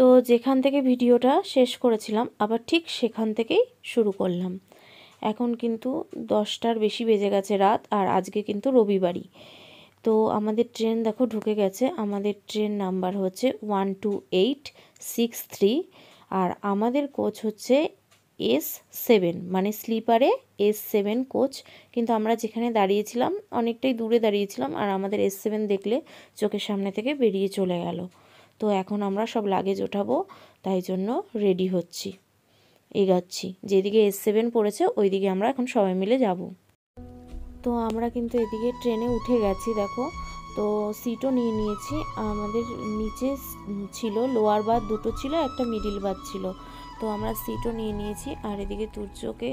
তো যেখান থেকে ভিডিওটা শেষ করেছিলাম, আবার ঠিক সেখান থেকেই শুরু করলাম। এখন কিন্তু দশটার বেশি বেজে গেছে রাত, আর আজকে কিন্তু রবিবারই। তো আমাদের ট্রেন দেখো ঢুকে গেছে, আমাদের ট্রেন নাম্বার হচ্ছে one two eight six three, আর আমাদের কোচ হচ্ছে এস সেভেন মানে স্লিপারে এস সেভেন কোচ। কিন্তু আমরা যেখানে দাঁড়িয়েছিলাম, অনেকটাই দূরে দাঁড়িয়েছিলাম, আর আমাদের এস সেভেন দেখলে চোখের সামনে থেকে বেরিয়ে চলে গেল। তো এখন আমরা সব লাগেজ ওঠাবো, তাই জন্য রেডি হচ্ছি। এগাচ্ছি। যেদিকে এস সেভেন পড়েছে, ওইদিকে আমরা এখন সবাই মিলে যাব। তো আমরা কিন্তু এদিকে ট্রেনে উঠে গেছি, দেখো। তো সিটও নিয়ে নিয়েছি। আমাদের নিচে ছিল লোয়ার বাদ দুটো ছিল, একটা মিডিল বাদ ছিল। তো আমরা সিটও নিয়ে নিয়েছি। আর এদিকে তুর্যকে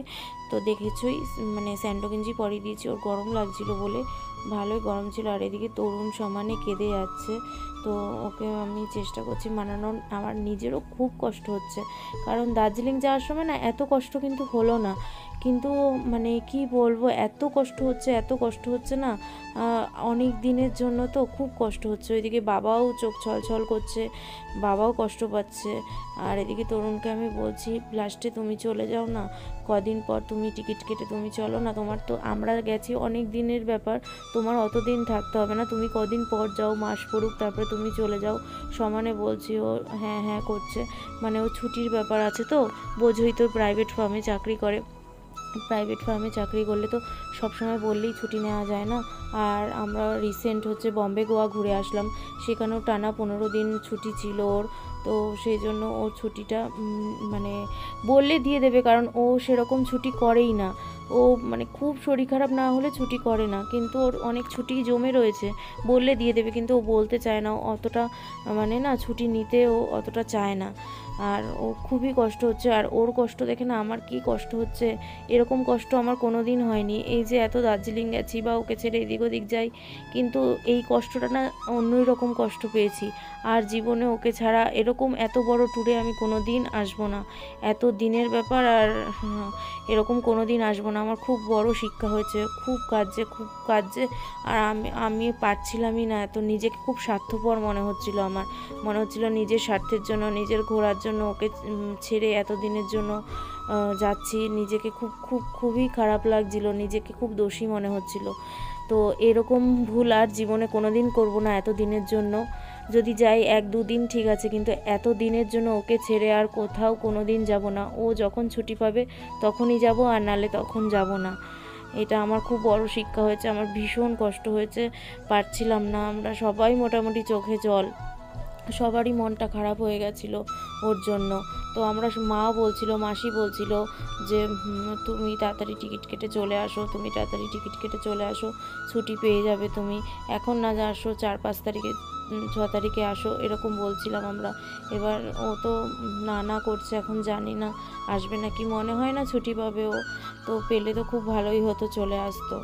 তো দেখেছই মানে স্যান্ডো গেঞ্জি পরিয়ে দিয়েছি, ওর গরম লাগছিল বলে। ভালোই গরম ছিল। আর এদিকে তরুণ সমানে কেঁদে যাচ্ছে। তো ওকে আমি চেষ্টা করছি মানানোর। আমার নিজেরও খুব কষ্ট হচ্ছে। কারণ দার্জিলিং যাওয়ার সময় না, এত কষ্ট কিন্তু হলো না। কিন্তু মানে কি বলব, এত কষ্ট হচ্ছে, এত কষ্ট হচ্ছে না। অনেক দিনের জন্য তো খুব কষ্ট হচ্ছে। ওইদিকে বাবাও চোখ ছলছল করছে, বাবাও কষ্ট পাচ্ছে। আর এদিকে তরুণকে আমি বলছি, লাস্টে তুমি চলে যাও না। কদিন পর তুমি টিকিট কেটে তুমি চলো না। তোমার তো, আমরা গেছি অনেক দিনের ব্যাপার। তোমার অত দিন থাকতে হবে না। তুমি কদিন পর যাও, মাস পড়ুক, তারপরে তুমি চলে যাও। সমানে বলছি, ও হ্যাঁ হ্যাঁ করছে। মানে ও ছুটির ব্যাপার আছে তো। বোঝই তো প্রাইভেট ফার্মে চাকরি করে। প্রাইভেট ফার্মে চাকরি করলে তো সবসময় বললেই ছুটি নেওয়া যায় না। আর আমরা রিসেন্ট হচ্ছে বম্বে গোয়া ঘুরে আসলাম। সেখানেও টানা পনেরো দিন ছুটি ছিল ওর। তো সেই জন্য ওর ছুটিটা মানে বললে দিয়ে দেবে কারণ ও সেরকম ছুটি করেই না। ও মানে খুব শরীর খারাপ না হলে ছুটি করে না। কিন্তু ওর অনেক ছুটি জমে রয়েছে। বললে দিয়ে দেবে কিন্তু ও বলতে চায় না। অতটা মানে না ছুটি নিতে ও অতটা চায় না। আর ও খুবই কষ্ট হচ্ছে। আর ওর কষ্ট দেখে না আমার কি কষ্ট হচ্ছে? এরকম কষ্ট আমার কোনো দিন হয়নি। এই যে এত দার্জিলিং গেছি বা ওকে ছেড়ে এদিক ওদিক যাই, কিন্তু এই কষ্টটা না অন্যই রকম কষ্ট পেয়েছি। আর জীবনে ওকে ছাড়া এরকম এত বড় ট্যুরে আমি কোনো দিন আসব না। এত দিনের ব্যাপার আর এরকম কোনো দিন আসব না। আমার খুব বড় শিক্ষা হয়েছে, খুব কাজে খুব কাজে। আর আমি আমি পারছিলামই না এত। নিজেকে খুব স্বার্থপর মনে হচ্ছিল আমার। মনে হচ্ছিল নিজের স্বার্থের জন্য, নিজের ঘোরার জন্য, ওকে ছেড়ে এত দিনের জন্য যাচ্ছি। নিজেকে খুব খুব, খুবই খারাপ লাগছিল। নিজেকে খুব দোষী মনে হচ্ছিল। তো এরকম ভুল আর জীবনে কোনো দিন করব না এত দিনের জন্য। যদি যাই এক দুদিন ঠিক আছে, কিন্তু এত দিনের জন্য ওকে ছেড়ে আর কোথাও কোনো দিন যাব না। ও যখন ছুটি পাবে তখনই যাব আর নালে তখন যাব না। এটা আমার খুব বড় শিক্ষা হয়েছে, আমার ভীষণ কষ্ট হয়েছে, পারছিলাম না আমরা সবাই মোটামুটি চোখে জল। সবারই মনটা খারাপ হয়ে গেছিল ওর জন্য। তো আমরা মা বলছিল, মাসি বলছিল যে তুমি তাড়াতাড়ি টিকিট কেটে চলে আসো, তুমি তাড়াতাড়ি টিকিট কেটে চলে আসো, ছুটি পেয়ে যাবে তুমি। এখন না যা আসো, চার পাঁচ তারিখে ছ তারিখে আসো, এরকম বলছিলাম আমরা। এবার ও তো না না করছে, এখন জানি না, আসবে নাকি। মনে হয় না ছুটি পাবে ও। তো পেলে তো খুব ভালোই হতো চলে আসতো।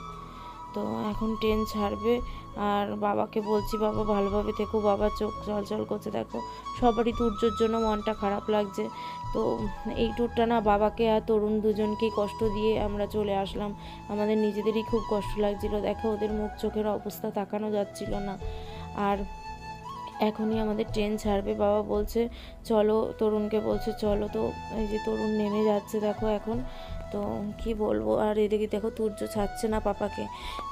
তো এখন ট্রেন ছাড়বে, আর বাবাকে বলছি, বাবা, ভালোভাবে থেকো, বাবা চোখ চলচল করছে, দেখো। সবারই তুর্যর জন্য মনটা খারাপ লাগছে। তো এই ট্যুরটা না, বাবাকে আর তরুণ দুজনকেই কষ্ট দিয়ে আমরা চলে আসলাম। আমাদের নিজেদেরই খুব কষ্ট লাগছিল। দেখো, ওদের মুখ চোখের অবস্থা তাকানো যাচ্ছিল না। আর এখনই আমাদের ট্রেন ছাড়বে। বাবা বলছে, চলো। তরুণকে বলছে, চলো। তো এই যে তরুণ নেমে যাচ্ছে দেখো এখন। তো কি বলব? আর এদিকে দেখো তুর্য ছাড়ছে না পাপাকে।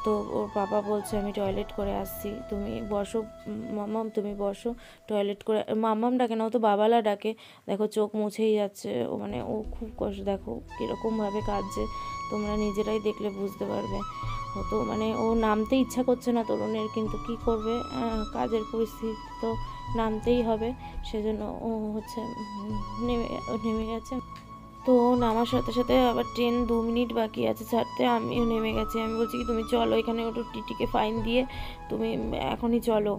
তো ওর পাপা বলছে, আমি টয়লেট করে আসছি। তুমি বসো। মামাম, তুমি বসো। টয়লেট করে মামাম ডাকে না, ও তো বাবালা ডাকে। দেখো চোখ মুছেই যাচ্ছে। ও মানে ও খুব কষ্ট, দেখো কীরকমভাবে কাঁদছে। তোমরা নিজেরাই দেখলে বুঝতে পারবে। তো মানে ও নামতে ইচ্ছা করছে না তরুণের, কিন্তু কি করবে? কাজের পরিস্থিতি তো নামতেই হবে। সেজন্য ও হচ্ছে নেমে নেমে গেছে। তো নামার সাথে সাথে আবার ট্রেন দু মিনিট বাকি আছে ছাড়তে, আমিও নেমে গেছি। আমি বলছি কি, তুমি চলো এখানে ওটা টিটিকে ফাইন দিয়ে তুমি এখনই চলো।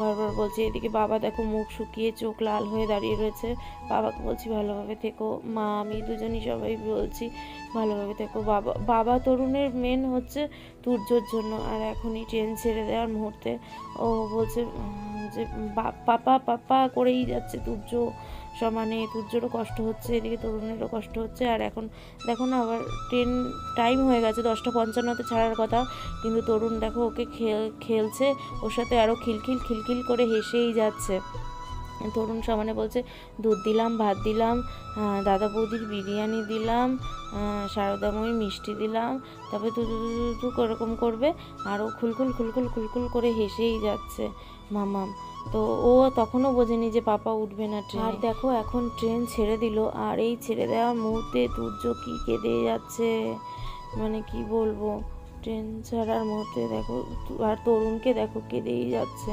বারবার বলছি, এদিকে বাবা দেখো মুখ শুকিয়ে চোখ লাল হয়ে দাঁড়িয়ে রয়েছে। বাবাকে বলছি ভালোভাবে থেকো। মা, আমি দুজনই সবাই বলছি ভালোভাবে থেকো। বাবা বাবা তরুণের মেন হচ্ছে তুর্যর জন্য আর এখনই ট্রেন ছেড়ে দেওয়ার মুহূর্তে। ও বলছে যে পাপা পাপা করেই যাচ্ছে তুর্য সমানে তুর্যরও কষ্ট হচ্ছে এদিকে তরুণেরও কষ্ট হচ্ছে। আর এখন দেখো না আবার ট্রেন টাইম হয়ে গেছে দশটা পঞ্চান্নতে ছাড়ার কথা। কিন্তু তরুণ দেখো ওকে খেল খেলছে ওর সাথে আরও খিলখিল খিলখিল করে হেসেই যাচ্ছে। তরুণ সমানে বলছে দুধ দিলাম ভাত দিলাম দাদা বৌদির বিরিয়ানি দিলাম আহ, সারদাময়ীর মিষ্টি দিলাম তারপরে তু দু দু ওরকম করবে। আর ও খুলখুল খুলখুল খুলখুল করে হেসেই যাচ্ছে। মামাম তো ও তখনও বোঝেনি যে পাপা উঠবে না ট্রেন আর দেখো, এখন ট্রেন ছেড়ে দিল, আর এই ছেড়ে দেওয়ার মুহূর্তে তুর্য কি কেঁদে যাচ্ছে? মানে কি বলব? ট্রেন ছাড়ার মুহূর্তে দেখো, আর তরুণকে দেখো কেঁদেই যাচ্ছে।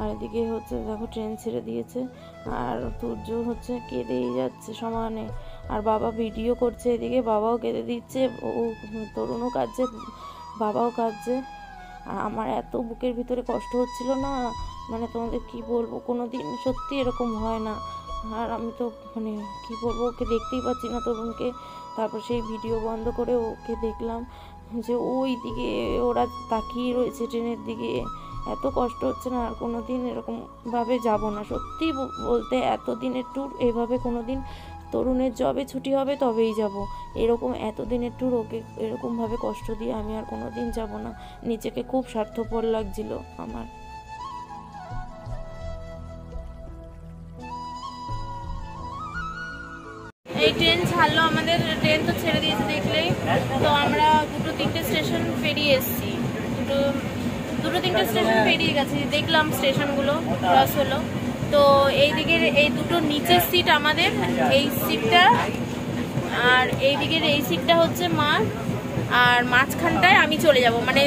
আর এদিকে হচ্ছে, দেখো ট্রেন ছেড়ে দিয়েছে, আর তুর্য হচ্ছে কেঁদেই যাচ্ছে সমানে। আর বাবা ভিডিও করছে এদিকে, বাবাও কেঁদে দিচ্ছে, ও তরুণও কাঁদছে, বাবাও কাঁদছে। আর আমার এত বুকের ভিতরে কষ্ট হচ্ছিল না মানে তোমাদের কি বলব? কোনো দিন সত্যি এরকম হয় না। আর আমি তো মানে কি বলব, ওকে দেখতেই পাচ্ছি না তরুণকে। তারপর সেই ভিডিও বন্ধ করে ওকে দেখলাম যে ওই দিকে ওরা তাকিয়ে রয়েছে ট্রেনের দিকে। এত কষ্ট হচ্ছে না, আর কোনো দিন এরকমভাবে যাব না। সত্যি বলতে এত দিনের ট্যুর এভাবে কোনো দিন তরুণের জবে ছুটি হবে তবেই যাব। এরকম এত দিনের ট্যুর ওকে এরকমভাবে কষ্ট দিয়ে আমি আর কোনো দিন যাব না। নিজেকে খুব স্বার্থপর লাগছিল আমার। এই ট্রেন ছাড়লো, আমাদের ট্রেন তো ছেড়ে দিয়েছে দেখলেই। তো আমরা দুটো তিনটে স্টেশন পেরিয়ে এসেছি। দুটো দুটো তিনটে স্টেশন পেরিয়ে গেছি। দেখলাম স্টেশনগুলো ক্রস হলো। তো এই দিকের এই দুটো নিচের সিট আমাদের, এই সিটটা আর এই দিকের এই সিটটা হচ্ছে মার। আর মাঝখানটায় আমি চলে যাব। মানে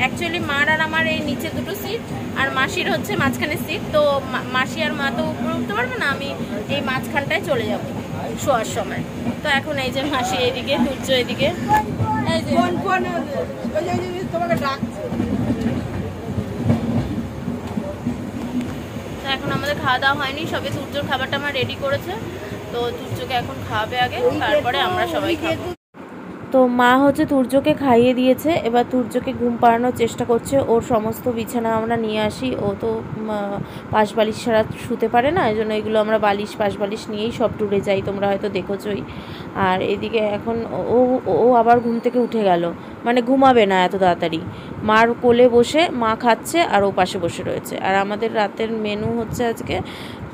অ্যাকচুয়ালি মার আর আমার এই নিচে দুটো সিট আর মাসির হচ্ছে মাঝখানের সিট তো মাসি আর মা তো উপরে উঠতে পারবে না, আমি এই মাঝখানটায় চলে যাব। শোয়ার সময়। তো এখন এই যে মাসি এদিকে সূর্য এদিকে। এই যে তোমাকে ডাকছে। এখন আমাদের খাওয়া দাওয়া হয়নি সবে সূর্যর খাবারটা আমার রেডি করেছে। তো সূর্যকে এখন খাওয়াবে আগে তারপরে আমরা সবাই খাব। তো মা হচ্ছে তুর্যকে খাইয়ে দিয়েছে। এবার তুর্যকে ঘুম পাড়ানোর চেষ্টা করছে। ওর সমস্ত বিছানা আমরা নিয়ে আসি। ও তো পাশ বালিশ ছাড়া শুতে পারে না। এই জন্য এগুলো আমরা বালিশ পাশ বালিশ নিয়েই সব ট্যুরে যাই। তোমরা হয়তো দেখেছই আর এদিকে এখন ও ও আবার ঘুম থেকে উঠে গেল। মানে ঘুমাবে না এত তাড়াতাড়ি। মার কোলে বসে মা খাচ্ছে আর ও পাশে বসে রয়েছে। আর আমাদের রাতের মেনু হচ্ছে আজকে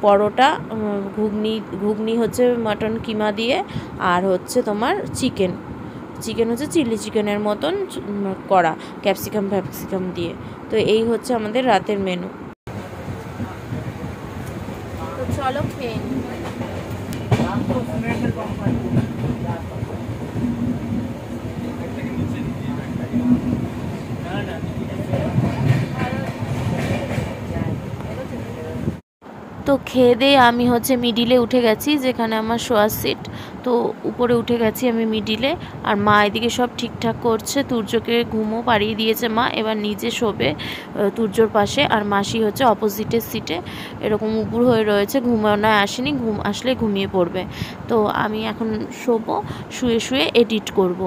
পরোটা ঘুগনি ঘুগনি হচ্ছে মাটন কিমা দিয়ে। আর হচ্ছে তোমার চিকেন। চিকেন হচ্ছে চিলি চিকেনের মতন করা, ক্যাপসিকাম, ফ্যাপসিকাম দিয়ে। তো এই হচ্ছে আমাদের রাতের মেনু তো চলো খেয়ে নিই। তো খেয়ে দিয়ে আমি হচ্ছে মিডিলে উঠে গেছি, যেখানে আমার শোয়ার সিট তো উপরে উঠে গেছি আমি মিডিলে আর মা এদিকে সব ঠিকঠাক করছে তুর্যকে ঘুমও পাড়িয়ে দিয়েছে মা, এবার নিজে শোবে তুর্যর পাশে। আর মাসি হচ্ছে অপোজিটের সিটে এরকম উপুর হয়ে রয়েছে, ঘুমানোয় আসেনি, ঘুম আসলে ঘুমিয়ে পড়বে। তো আমি এখন শোবো, শুয়ে শুয়ে এডিট করব।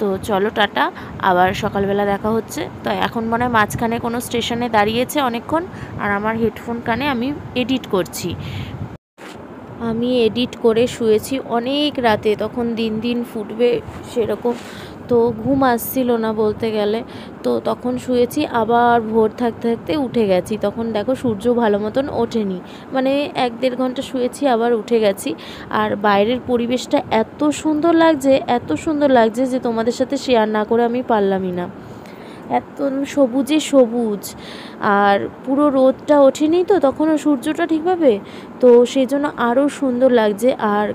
তো চলো টাটা, আবার সকালবেলা দেখা হচ্ছে। তো এখন মনে হয় মাঝখানে কোনো স্টেশনে দাঁড়িয়েছে অনেকক্ষণ, আর আমার হেডফোন কানে আমি এডিট করছি। আমি এডিট করে শুয়েছি অনেক রাতে, তখন দিন দিন ফুটবে সেরকম। তো ঘুম আসছিল না বলতে গেলে। তো তখন শুয়েছি, আবার ভোর থাকতে থাকতে উঠে গেছি। তখন দেখো সূর্য ভালো মতন ওঠেনি। মানে এক দেড় ঘণ্টা শুয়েছি, আবার উঠে গেছি। আর বাইরের পরিবেশটা এত সুন্দর লাগছে, এত সুন্দর লাগছে যে তোমাদের সাথে শেয়ার না করে আমি পারলামই না। এত সবুজে সবুজ। আর পুরো রোদটা ওঠেনি তো, তখনও সূর্যটা ঠিকভাবে তো সেই জন্য আরও সুন্দর লাগছে। আর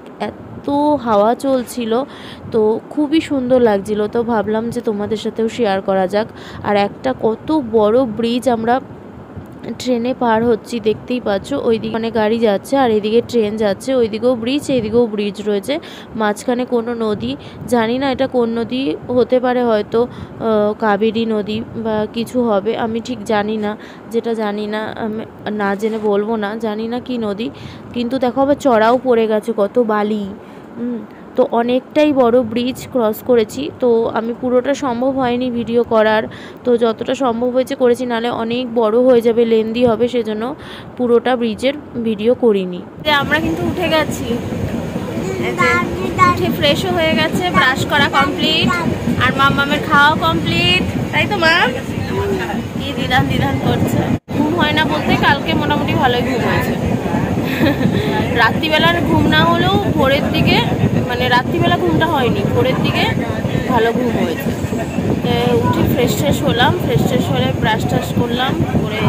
হাওয়া চলছিল, তো খুবই সুন্দর লাগছিল। তো ভাবলাম যে তোমাদের সাথেও শেয়ার করা যাক। আর একটা কত বড় ব্রিজ আমরা ট্রেনে পার হচ্ছি, দেখতেই পাচ্ছ। ওইদিকে মানে গাড়ি যাচ্ছে আর এদিকে ট্রেন যাচ্ছে, ওইদিকেও ব্রিজ এইদিকেও ব্রিজ রয়েছে। মাঝখানে কোনো নদী, জানি না এটা কোন নদী হতে পারে হয়তো কাবেরী নদী বা কিছু হবে, আমি ঠিক জানি না, যেটা জানি না, আমি না জেনে বলব না, জানি না কি নদী। কিন্তু দেখো আবার চড়াও পড়ে গেছে, কত বালি। তো অনেকটাই বড় ব্রিজ ক্রস করেছি। তো আমি পুরোটা সম্ভব হয়নি ভিডিও করার। তো যতটা সম্ভব হয়েছে করেছি নালে অনেক বড় হয়ে যাবে লেন্দি হবে, সেজন্য পুরোটা ব্রিজের ভিডিও করিনি। আমরা কিন্তু উঠে গেছি। উঠে ফ্রেশও হয়ে গেছে ব্রাশ করা কমপ্লিট আর মামামের খাওয়া কমপ্লিট তাই তো, মা? কি দিদান দিদান করছে। ঘুম হয় না বলতে কালকে মোটামুটি ভালোই ঘুম হয়েছে। রাত্রিবেলার ঘুম না হলেও ভোরের দিকে মানে রাত্রিবেলা ঘুমটা হয়নি, ভোরের দিকে ভালো ঘুম হয়েছে। উঠে ফ্রেশ ট্রেশ হলাম ফ্রেশ ট্রেশ হলে ব্রাশ ট্রাশ করলাম, করে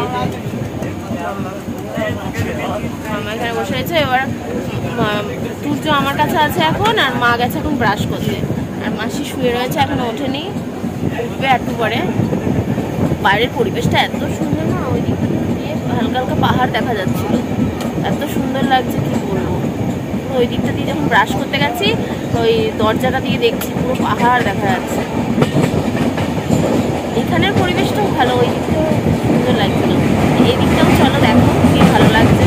মামা এখানে বসে আছে। এবার সূর্য আমার কাছে আছে এখন, আর মা গেছে এখন ব্রাশ করতে। আর মাসি শুয়ে রয়েছে, এখনও ওঠেনি। উঠবে একটু পরে। বাইরের পরিবেশটা এত সুন্দর না। দিক হালকা হালকা পাহাড় দেখা যাচ্ছিল। এত সুন্দর লাগছে, কি বলব? ওই দিকটা দিয়ে যখন ব্রাশ করতে গেছি, ওই দরজাটা দিয়ে দেখছি, পুরো পাহাড় দেখা যাচ্ছে। এখানের পরিবেশটাও ভালো, ওই দিকটাও সুন্দর লাগছিল। এই দিকটাও চলো দেখো কি ভালো লাগছে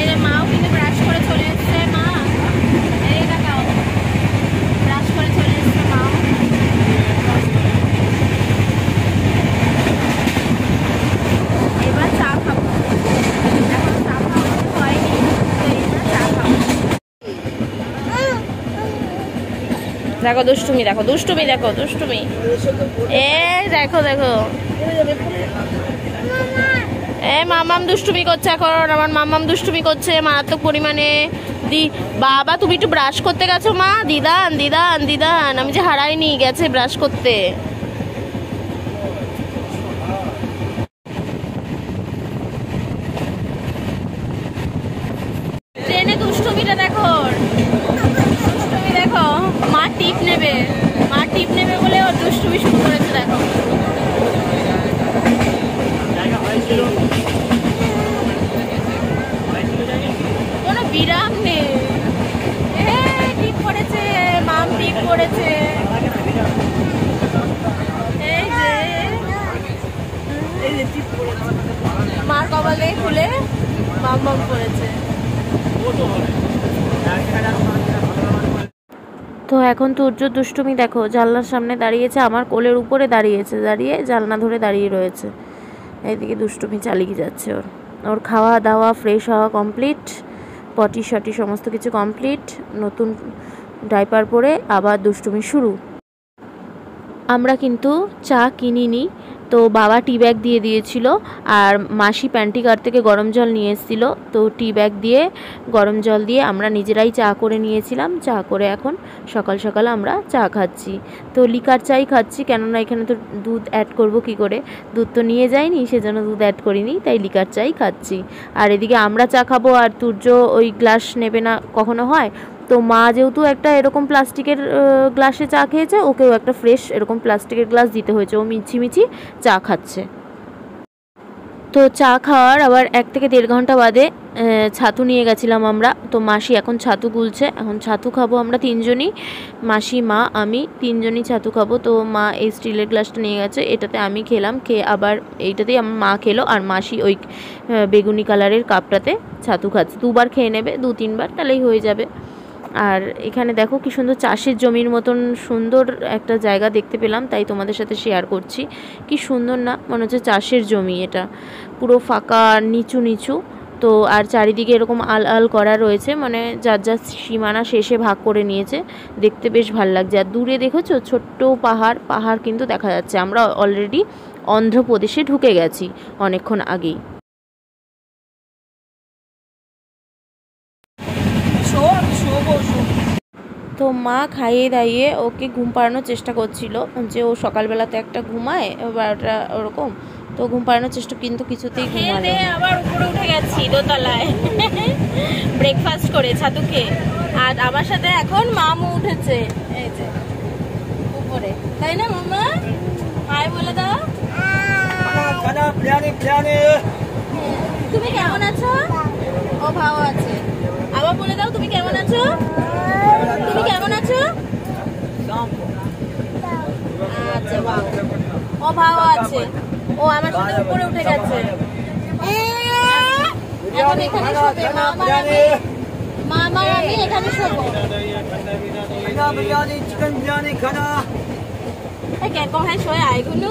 এই যে মাও কিন্তু ব্রাশ করে চলে এসছে মা এই দেখাও ব্রাশ করে চলে এসছে মাও এবার চা খাব এখন চা খাওয়া হয়নি তো এবার চা খাব দেখো দুষ্টুমি দেখো দুষ্টুমি দেখো দুষ্টুমি। এ, দেখো দেখো। এ মামাম দুষ্টুমি করছে এখন, আমার মামাম দুষ্টুমি করছে মারাত্মক পরিমাণে। দি, বাবা, তুমি একটু ব্রাশ করতে গেছো মা? দিদান দিদান দিদান। আমি যে হারাইনি, গেছে ব্রাশ করতে ট্রেনে দুষ্টুমিটা দেখো ওর। দুষ্টুমি দেখো মা টিপ নেবে মা টিপ নেবে বলে ওর দুষ্টুমি শুরু করেছে দেখো কোনো বিরাম নেই এ, টিপ পড়েছে মাম টিপ পড়েছে এই যে এই যে টিপ পড়েছে। মার কপালে খুলে মাম মাম পড়েছে তো এখন তুর্য দুষ্টুমি দেখো, জানলার সামনে দাঁড়িয়েছে, আমার কোলের উপরে দাঁড়িয়েছে, দাঁড়িয়ে জানলা ধরে দাঁড়িয়ে রয়েছে। এইদিকে দুষ্টুমি চালিয়ে যাচ্ছে ওর। ওর খাওয়া দাওয়া ফ্রেশ হওয়া কমপ্লিট পটি শটি সমস্ত কিছু কমপ্লিট নতুন ডাইপার পরে আবার দুষ্টুমি শুরু। আমরা কিন্তু চা কিনিনি তো বাবা টি ব্যাগ দিয়ে দিয়েছিল আর মাসি প্যান্টি কার থেকে গরম জল নিয়ে এসেছিল। তো টি ব্যাগ দিয়ে, গরম জল দিয়ে আমরা নিজেরাই চা করে নিয়েছিলাম। চা করে এখন সকাল সকাল আমরা চা খাচ্ছি। তো লিকার চাই খাচ্ছি, কেননা এখানে তো দুধ অ্যাড করব কি করে? দুধ তো নিয়ে যাইনি, সেজন্য দুধ অ্যাড করিনি, তাই লিকার চাই খাচ্ছি। আর এদিকে আমরা চা খাব আর তুর্য ওই গ্লাস নেবে না, কখনো হয়? তো মা যেহেতু একটা এরকম প্লাস্টিকের গ্লাসে চা খেয়েছে, ওকেও একটা ফ্রেশ এরকম প্লাস্টিকের গ্লাস দিতে হয়েছে। ও মিছি মিছি চা খাচ্ছে। তো চা খাওয়ার আবার এক থেকে দেড় ঘণ্টা বাদে ছাতু নিয়ে গেছিলাম আমরা। তো মাসি এখন ছাতু গুলছে। এখন ছাতু খাব আমরা তিনজনই। মাসি, মা, আমি তিনজনই ছাতু খাব। তো মা এই স্টিলের গ্লাসটা নিয়ে গেছে। এটাতে আমি খেলাম। খেয়ে আবার এইটাতেই আমার মা খেলো। আর মাসি ওই বেগুনি কালারের কাপটাতে ছাতু খাচ্ছে। দুবার খেয়ে নেবে দু তিনবার তাহলেই হয়ে যাবে। আর এখানে দেখো কি সুন্দর চাষের জমির মতন সুন্দর একটা জায়গা দেখতে পেলাম, তাই তোমাদের সাথে শেয়ার করছি। কি সুন্দর না, মনে হচ্ছে চাষের জমি এটা। পুরো ফাঁকা নিচু নিচু। তো আর চারিদিকে এরকম আল আল করা রয়েছে মানে যার যার সীমানা শেষে ভাগ করে নিয়েছে। দেখতে বেশ ভালো লাগছে। আর দূরে দেখেছ, ছোট্ট পাহাড় পাহাড় কিন্তু দেখা যাচ্ছে। আমরা অলরেডি অন্ধ্রপ্রদেশে ঢুকে গেছি অনেকক্ষণ আগেই শো, আমি শোবো, শোবো। তো মা খাইয়ে দাইয়ে ওকে ঘুম পাড়ানোর চেষ্টা করছিল যে ও সকালবেলাতে একটা ঘুমায় বারোটা ওরকম তো ঘুম পাড়ানোর চেষ্টা কিন্তু কিছুতেই ঘুমালো। আবার উপরে উঠে গেছি দোতলায়। ব্রেকফাস্ট করে ছাতু খেয়ে আর আমার সাথে এখন মামু উঠেছে। এই যে উপরে। তাই না মামা? হাই বলে দাও। তুমি কেমন আছো? ও ভাও আছে। আবার বলে দাও তুমি কেমন আছো? তুমি কেমন আছো? আচ্ছা বাবা ও ভালো আছে। ও আমার সাথে উপরে উঠে গেছে। এখন এখানে শোবে। এখানে শোবো। বিরিয়ানি চিকেন বিরিয়ানি খানা। কেমন হ্যাঁ শোয়ে আইগুলো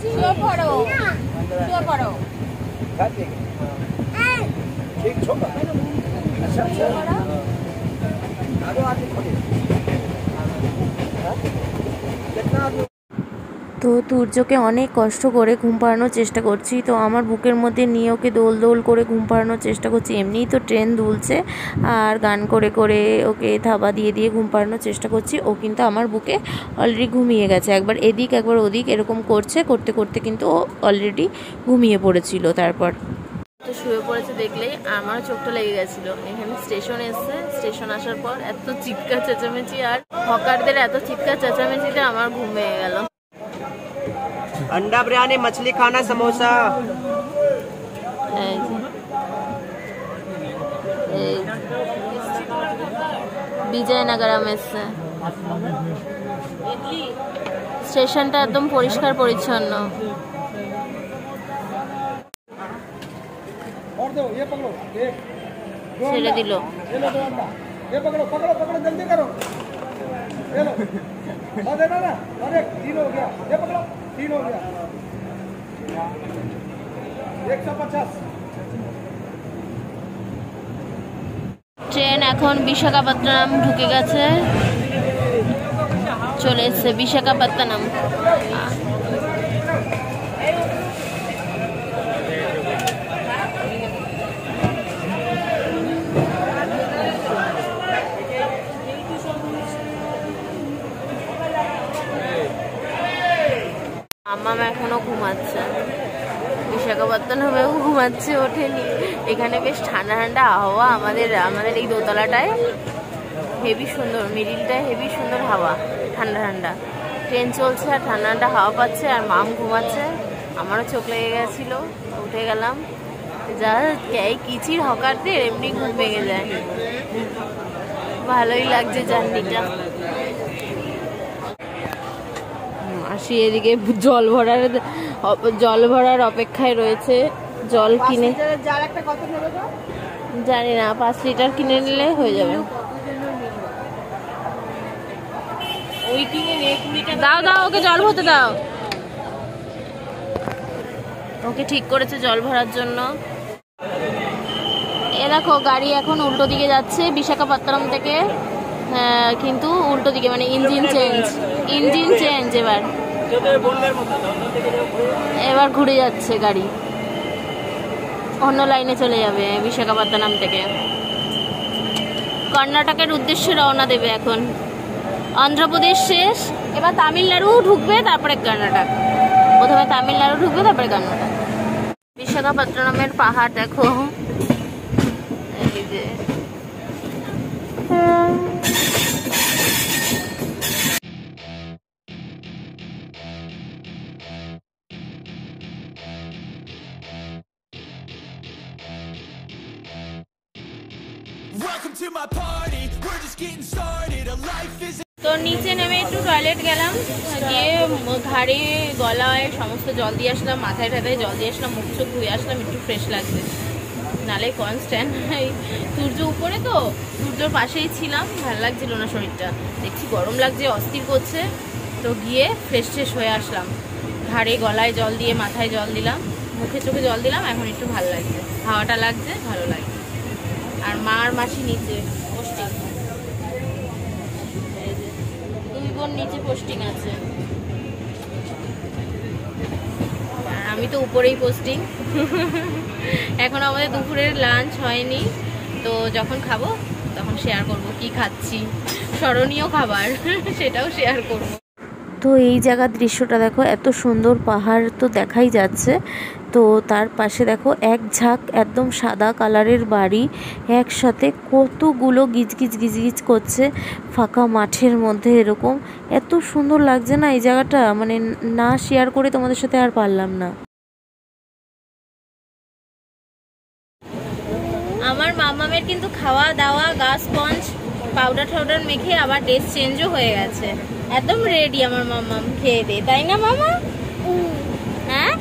শুয়ে পড়ো। শুয়ে পড়ো। তো তুর্যকে অনেক কষ্ট করে ঘুম পাড়ানোর চেষ্টা করছি। তো আমার বুকের মধ্যে নিয়ে ওকে দোল দোল করে ঘুম পাড়ানোর চেষ্টা করছি। এমনিই তো ট্রেন দুলছে আর গান করে করে ওকে থাবা দিয়ে দিয়ে ঘুম পাড়ানোর চেষ্টা করছি। ও কিন্তু আমার বুকে অলরেডি ঘুমিয়ে গেছে। একবার এদিক, একবার ওদিক এরকম করছে, করতে করতে কিন্তু ও অলরেডি ঘুমিয়ে পড়েছিল তারপর। তো শুয়ে পড়েছে দেখলেই আমার চোখটা লেগে গেছিল। এখানে স্টেশন এসছে। স্টেশন আসার পর এত চিৎকার চেঁচামেচি আর হকারদের এত চিৎকার চেঁচামেচিতে আমার ঘুম ভেঙে গেল। আন্ডা বিরিয়ানি মাছলি খানা সমোসা বিজয়নগর এসছে। স্টেশনটা একদম পরিষ্কার পরিচ্ছন্ন। ছেড়ে দিল ये लो दो अंडा ये पकड़ो पकड़ो पकड़ो जल्दी करो ये लो और देना ना और एक तीन हो गया ये पकड़ो तीन हो गया एक सौ पचास ট্রেন এখন বিশাখাপত্তনম ঢুকে গেছে চলে এসছে বিশাখাপত্তনম ঘুমাচ্ছে। বিশাখাপত্তনমেও ঘুমাচ্ছে ওঠেনি। এখানে বেশ ঠান্ডা ঠান্ডা হাওয়া আমাদের আমাদের এই দোতলাটায়। হেভি সুন্দর মিডিলটায় হেভি সুন্দর হাওয়া, ঠান্ডা ঠান্ডা। ট্রেন চলছে আর ঠান্ডা ঠান্ডা হাওয়া পাচ্ছে আর মাম ঘুমাচ্ছে। আমারও চোখ লেগে গেছিল, উঠে গেলাম। যা এই কিচির হকারদের, এমনি ঘুম ভেঙে যায়। ভালোই লাগছে জার্নিটা। আসি এদিকে, জল ভরার জল ভরার অপেক্ষায় রয়েছে জল কিনে জানি না পাঁচ লিটার কিনে নিলে হয়ে যাবে। দাও দাও ওকে জল ভরতে দাও। ওকে ঠিক করেছে জল ভরার জন্য। এ দেখো গাড়ি এখন উল্টো দিকে যাচ্ছে বিশাখাপত্তনম থেকে কিন্তু উল্টো দিকে মানে ইঞ্জিন চেঞ্জ ইঞ্জিন চেঞ্জ এবার। এবার ঘুরে যাচ্ছে গাড়ি। অন্য লাইনে চলে যাবে বিশাখাপত্তনম থেকে। কর্ণাটকের উদ্দেশ্যে রওনা দেবে এখন। অন্ধ্রপ্রদেশ শেষ, এবার তামিলনাড়ু ঢুকবে, তারপরে কর্ণাটক। প্রথমে তামিলনাড়ু ঢুকবে, তারপরে কর্ণাটক। বিশাখাপত্তনমের পাহাড় দেখো। এই যে ঘাড়ে গলায় সমস্ত জল দিয়ে আসলাম, মাথায় টাথায় জল দিয়ে আসলাম, মুখ চোখ ধুয়ে আসলাম, একটু ফ্রেশ লাগছে। নালে কনস্ট্যান্ট সূর্য উপরে তো, সূর্যর পাশেই ছিলাম, ভালো লাগছিল না শরীরটা। দেখছি গরম লাগছে, অস্থির করছে, তো গিয়ে ফ্রেশ ফ্রেশ হয়ে আসলাম। ঘাড়ে গলায় জল দিয়ে মাথায় জল দিলাম, মুখে চোখে জল দিলাম, এখন একটু ভালো লাগছে। হাওয়াটা লাগছে, ভালো লাগছে। আর মা আর মাসি নিচে পোস্টিং দুই বোন নিচে পোস্টিং আছে আর আমি তো উপরেই পোস্টিং এখন আমাদের দুপুরের লাঞ্চ হয়নি, তো যখন খাব তখন শেয়ার করব কি খাচ্ছি। স্মরণীয় খাবার, সেটাও শেয়ার করব। তো এই জায়গার দৃশ্যটা দেখো, এত সুন্দর পাহাড় তো দেখাই যাচ্ছে। তো তার পাশে দেখো এক ঝাঁক একদম সাদা কালারের বাড়ি, একসাথে কতগুলো গিজগিজ গিজগিজ করছে ফাঁকা মাঠের মধ্যে এরকম। এত সুন্দর লাগছে না এই জায়গাটা? মানে না শেয়ার করে তোমাদের সাথে আর পারলাম না। আমার মামামের কিন্তু খাওয়া দাওয়া, গা স্পঞ্জ পাউডার টাউডার মেখে আবার ড্রেস চেঞ্জও হয়ে গেছে। একদম রেডি আমার মামাম খেয়ে দে, তাই না মামা হ্যাঁ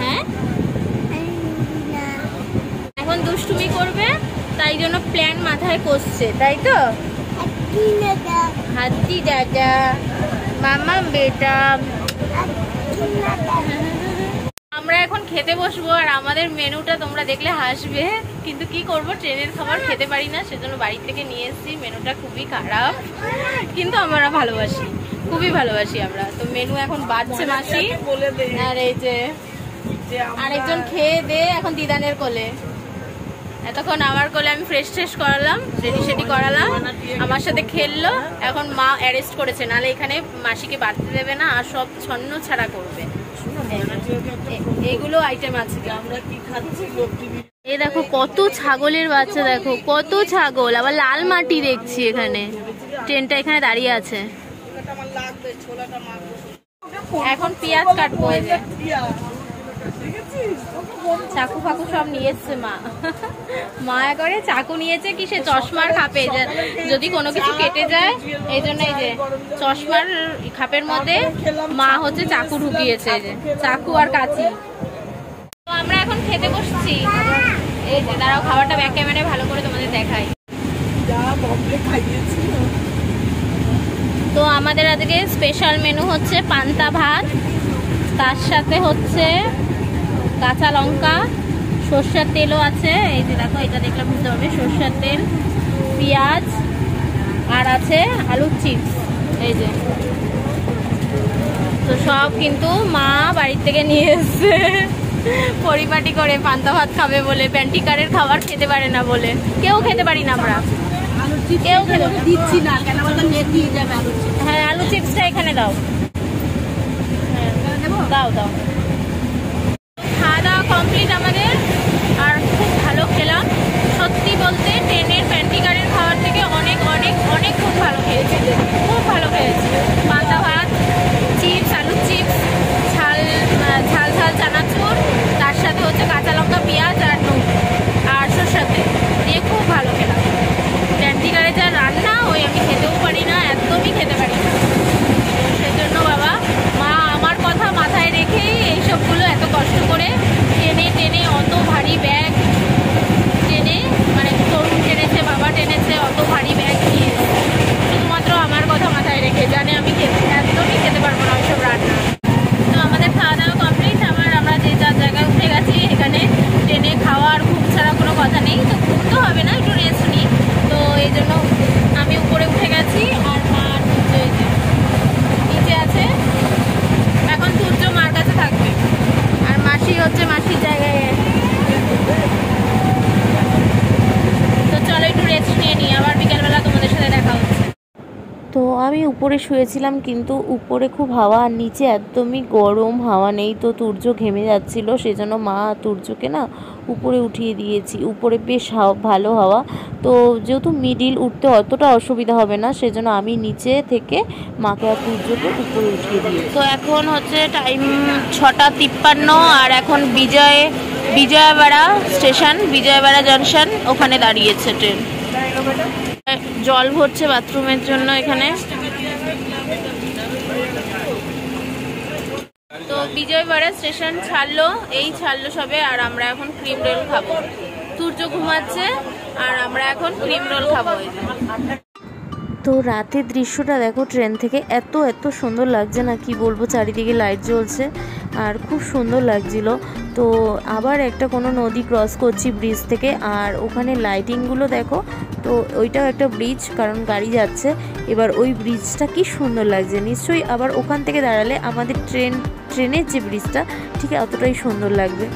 হ্যাঁ এখন দুষ্টুমি করবে তাই জন্য প্ল্যান মাথায় কষছে তাই তো? হাতি দাদা। মামা বেটা আমরা এখন খেতে বসবো আর আমাদের মেনুটা তোমরা দেখলে হাসবে কিন্তু কি করব ট্রেনের খাবার খেতে পারি না সেজন্য বাড়ি থেকে নিয়ে এসেছি মেনুটা খুবই খারাপ কিন্তু আমরা ভালোবাসি খুবই ভালোবাসি আমরা। তো মেনু এখন বাড়ছে মাসি। আর এই যে আরেকজন খেয়ে দে এখন দিদানের কোলে। এতক্ষণ আমার কোলে আমি ফ্রেশ ট্রেশ করালাম, রেডি সেডি করালাম, আমার সাথে খেললো। এখন মা অ্যারেস্ট করেছে, নাহলে এখানে মাসিকে বাড়তে দেবে না, আর সব ছন্ন ছাড়া করবে। এগুলো আইটেম আছে। আমরা কি খাচ্ছি এ দেখো, কত ছাগলের বাচ্চা দেখো, কত ছাগল। আবার লাল মাটি দেখছি এখানে। ট্রেনটা এখানে দাঁড়িয়ে আছে। এখন পেঁয়াজ কাটবো চাকু ফাকু সব নিয়ে এসছে মা। মা করে চাকু নিয়েছে কি সে চশমার খাপে যদি কোনো কিছু কেটে যায়, এই জন্য এই যে চশমার খাপের মধ্যে মা হচ্ছে চাকু ঢুকিয়েছে যে চাকু আর কাঁচি। তো আমরা এখন খেতে বসছি। এই যে, দাঁড়াও, খাবারটা ব্যাক ক্যামেরায় ভালো করে তোমাদের দেখাই। তো আমাদের আজকে স্পেশাল মেনু হচ্ছে পান্তা ভাত, তার সাথে হচ্ছে কাঁচা লঙ্কা সর্ষের তেলও আছে এই যে দেখো এটা দেখলে বুঝতে পারবে সর্ষের তেল পেঁয়াজ আর আছে আলুর চিপস এই যে। তো সব কিন্তু মা বাড়ির থেকে নিয়ে এসছে। পরিপাটি করে পান্তা ভাত খাবে বলে প্যান্টিকারের খাবার খেতে পারে না বলে। কেউ খেতে পারি না আমরা। কেউ খেতে দিচ্ছি না কেন হ্যাঁ আলু চিপসটা এখানে দাও। হ্যাঁ দাও দাও খাওয়া দাওয়া কমপ্লিট আমাদের আর খুব ভালো খেলাম সত্যি বলতে ট্রেনের প্যান্টিকারের খাবার থেকে অনেক অনেক অনেক খুব ভালো খেয়েছি খুব ভালো খেয়েছি পান্তা ভাত চিপস আলুর চিপস ঝাল আহ, ঝাল ঝাল চানাচুর তার সাথে হচ্ছে কাঁচা লঙ্কা পেঁয়াজ আর নুন আর সরষের তেল দিয়ে খুব ভালো খেলাম প্যান্টিকারে যা রান্না ওই আমি খেতেও পারি না একদমই খেতে পারি না তো সেজন্য বাবা মা আমার কথা মাথায় রেখেই এইসবগুলো এত কষ্ট করে টেনে টেনে অত ভারী ব্যাগ টেনে মানে তরুণ টেনেছে বাবা টেনেছে অত ভারী ব্যাগ নিয়ে শুধুমাত্র আমার কথা মাথায় রেখে জানে আমি খেতে একদমই খেতে পারব না ওইসব রান্না তো আমাদের খাওয়া দাওয়া কমপ্লিট আবার আমরা যে যার জায়গায় উঠে গেছি এখানে ট্রেনে খাওয়া আর ঘুম ছাড়া কোনো কথা নেই তো ঘুম তো হবে না একটু রেস্ট নিই তো এই জন্য আমি উপরে উঠে গেছি আর মা আর সূর্য এই যে নিচে আছে এখন সূর্য মার কাছে থাকবে আর মাসি হচ্ছে মাসির জায়গায় তো চলো একটু রেস্ট নিয়ে নিই আবার বিকেলবেলা তোমাদের সাথে দেখা হচ্ছে তো আমি উপরে শুয়েছিলাম, কিন্তু উপরে খুব হাওয়া আর নিচে একদমই গরম, হাওয়া নেই। তো তুর্য ঘেমে যাচ্ছিল, সেজন্য মা তুর্যকে না উপরে উঠিয়ে দিয়েছি। উপরে বেশ ভালো হাওয়া। তো যেহেতু মিডিল উঠতে অতটা অসুবিধা হবে না, সেজন্য আমি নিচে থেকে মাকে আর তুর্যকে উপরে উঠিয়ে দিয়েছি। তো এখন হচ্ছে টাইম ছটা তিপ্পান্ন, আর এখন বিজয়, বিজয়বাড়া স্টেশন, বিজয়বাড়া জংশন ওখানে দাঁড়িয়েছে ট্রেন জল ভরছে বাথরুমের জন্য এখানে তো বিজয়বাড়া স্টেশন ছাড়লো, এই ছাড়লো সবে, আর আমরা এখন ক্রিম রোল খাব। সূর্য ঘুমাচ্ছে, আর আমরা এখন ক্রিম রোল খাব তো রাতের দৃশ্যটা দেখো ট্রেন থেকে এত এত সুন্দর লাগছে না, কি বলব, চারিদিকে লাইট জ্বলছে, আর খুব সুন্দর লাগছিল। তো আবার একটা কোনো নদী ক্রস করছি ব্রিজ থেকে, আর ওখানে লাইটিংগুলো দেখো, তো ওইটাও একটা ব্রিজ কারণ গাড়ি যাচ্ছে। এবার ওই ব্রিজটা কি সুন্দর লাগছে, নিশ্চয়ই আবার ওখান থেকে দাঁড়ালে আমাদের ট্রেন ট্রেনের যে ব্রিজটা, ঠিক অতটাই সুন্দর লাগবে।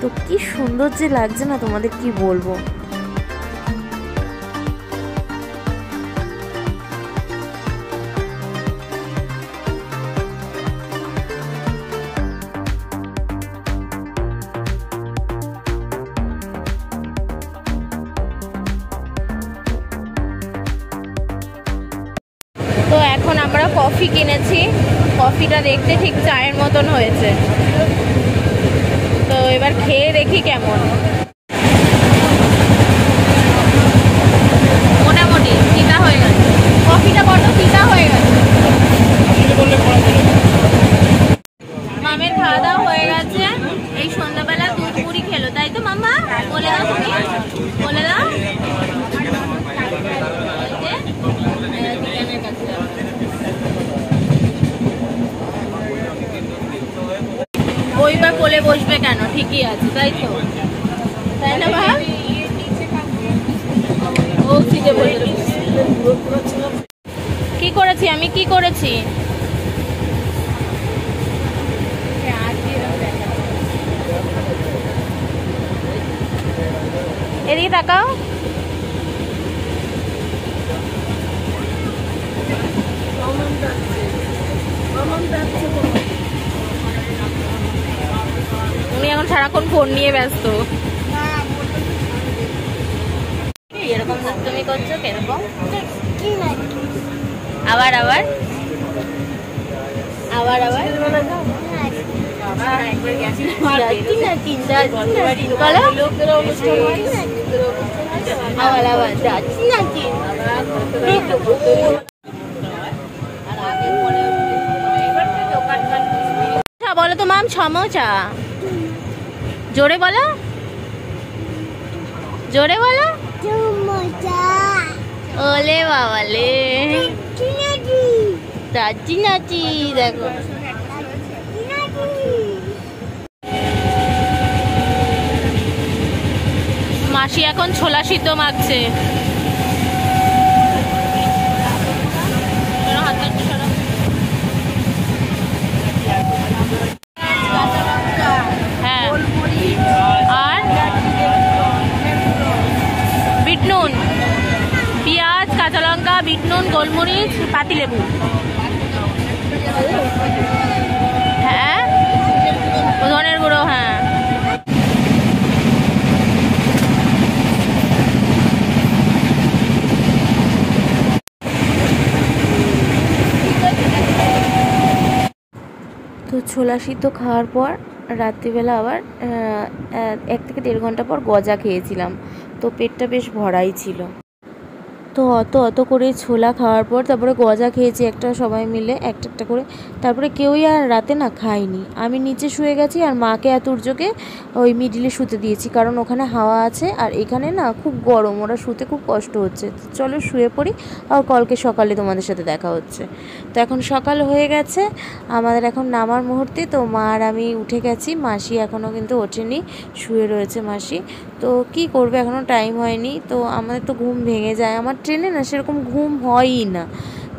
তো কি সুন্দর যে লাগছে না, তোমাদের কি বলব? তো এখন আমরা কফি কিনেছি। কফিটা দেখতে ঠিক চায়ের মতন হয়েছে। তো এবার খেয়ে দেখি কেমন মোটামুটি তিতা হয়ে গেছে কফিটা বড্ড তিতা হয়ে গেছে মামের খাওয়া দাওয়া হয়ে গেছে এই সন্ধ্যাবেলা দুধ মুড়ি খেলো তাই তো মামা বলে দাও তুমি বলে দাও এই যে, আহ, দিদানের কাছে যাও। ওই রবিবার কোলে বসবে কেন? ঠিকই আছে, তাই তো? তাই না বসে কি করেছি? আমি কি করেছি? এদিকে তাকাও। উনি এখন সারাক্ষণ ফোন নিয়ে ব্যস্ত। এরকম তুমি করছ কীরকম? আবার আবার? আবার আবার? আবার আবার যাচ্ছি না আচ্ছা, বলো তো মাম সমোচা। জোরে বলো। জোরে বলো। ওলে বাবালে। যাচ্ছি নাচি দেখো। মাসি এখন ছোলা সিদ্ধ মাখছে। বিট নুন, গোলমরিচ পাতিলেবু হ্যাঁ? গুঁড়ো হ্যাঁ। তো ছোলা সিদ্ধ খাওয়ার পর, রাত্রিবেলা আবার এক থেকে দেড় ঘণ্টা পর গজা খেয়েছিলাম। তো পেটটা বেশ ভরাই ছিল। তো অত অত করে ছোলা খাওয়ার পর তারপরে গজা খেয়েছি একটা সবাই মিলে, একটা একটা করে। তারপরে কেউই আর রাতে না খায়নি। আমি নিচে শুয়ে গেছি আর মাকে আর তুর্যকে ওই মিডিলে শুতে দিয়েছি, কারণ ওখানে হাওয়া আছে আর এখানে না খুব গরম, ওরা শুতে খুব কষ্ট হচ্ছে। চলো শুয়ে পড়ি আর কলকে সকালে তোমাদের সাথে দেখা হচ্ছে। তো এখন সকাল হয়ে গেছে, আমাদের এখন নামার মুহূর্তে, তো মা আর আমি উঠে গেছি, মাসি এখনও কিন্তু ওঠেনি, শুয়ে রয়েছে মাসি। তো কি করবে? এখনও টাইম হয়নি। তো আমাদের তো ঘুম ভেঙে যায়। আমার ট্রেনে না সেরকম ঘুম হয়ই না।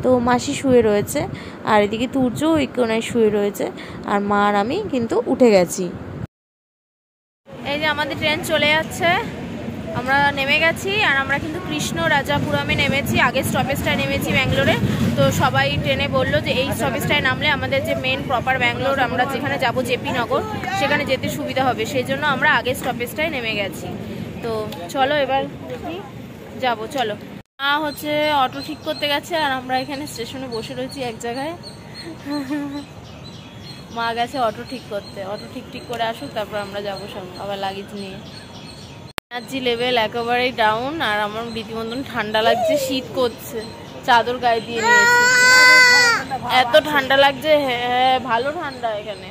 তো মাসি শুয়ে রয়েছে। আর এদিকে তুর্যও ওই কোনায় শুয়ে রয়েছে। আর মা আর আমি কিন্তু উঠে গেছি। এই যে আমাদের ট্রেন চলে যাচ্ছে। আমরা নেমে গেছি আর আমরা কিন্তু কৃষ্ণ রাজাপুরমে নেমেছি আগের স্টপেজটায় নেমেছি ব্যাঙ্গালোরে। তো সবাই ট্রেনে বলল যে এই স্টপেজটায় নামলে আমাদের যে মেন প্রপার ব্যাঙ্গালোর, আমরা যেখানে যাব জেপি নগর, সেখানে যেতে সুবিধা হবে। সেই জন্য আমরা আগের স্টপেজটায় নেমে গেছি। তো চলো এবার দেখি যাব, চলো। মা হচ্ছে অটো ঠিক করতে গেছে আর আমরা এখানে স্টেশনে বসে রয়েছি এক জায়গায়। মা গেছে অটো ঠিক করতে। অটো ঠিক ঠিক করে আসুক, তারপর আমরা যাব সব আবার লাগেজ নিয়ে। এনার্জি লেভেল একেবারেই ডাউন আর আমার রীতিমতন ঠান্ডা লাগছে, শীত করছে। চাদর গায়ে দিয়ে নিয়েছি। এত ঠান্ডা লাগছে হ্যাঁ ভালো ঠান্ডা এখানে।